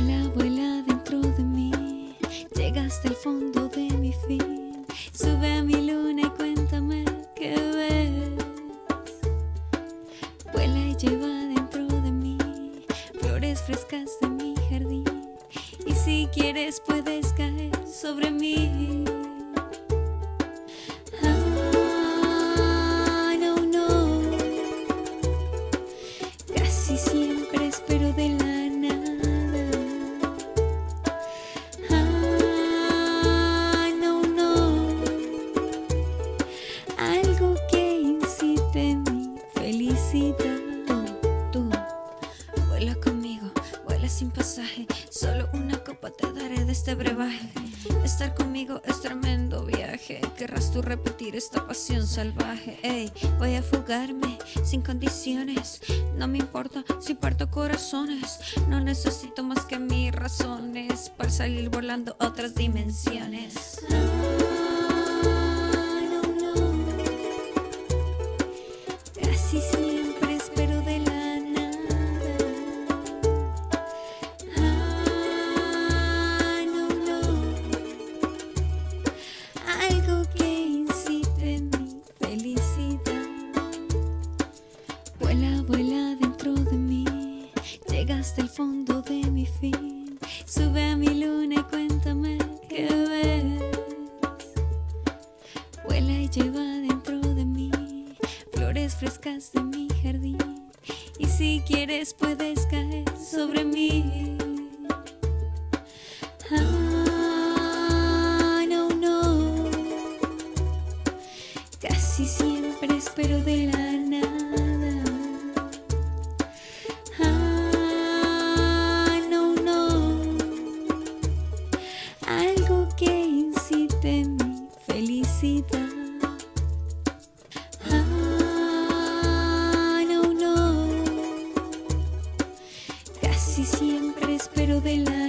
Vuela, vuela dentro de mí, llega hasta el fondo de mi fin. Sube a mi luna y cuéntame qué ves. Vuela y lleva dentro de mí flores frescas de mi jardín. Y si quieres puedes caer sobre mí. Ah, no, no. Casi siempre espero de la Solo una copa te daré de este brebaje. Estar conmigo es tremendo viaje. Querrás tú repetir esta pasión salvaje. Ey, voy a fugarme sin condiciones. No me importa si parto corazones. No necesito más que mis razones para salir volando a otras dimensiones. Vuela, vuela dentro de mí. Llega hasta el fondo de mi fin. Sube a mi luna y cuéntame qué ves. Vuela y lleva dentro de mí flores frescas de mi jardín. Y si quieres puedes Algo que incite mi felicidad. Ah, no, no. Casi siempre espero de la.